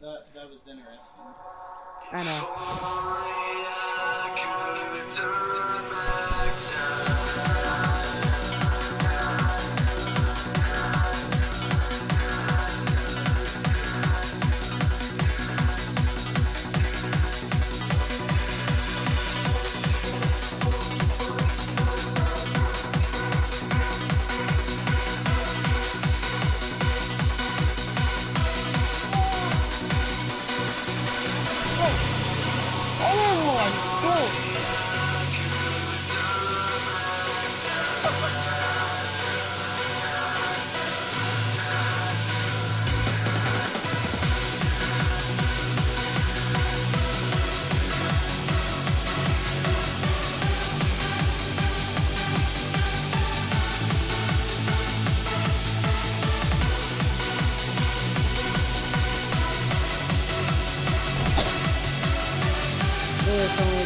That, that was interesting. I know. Oh my god! Oh.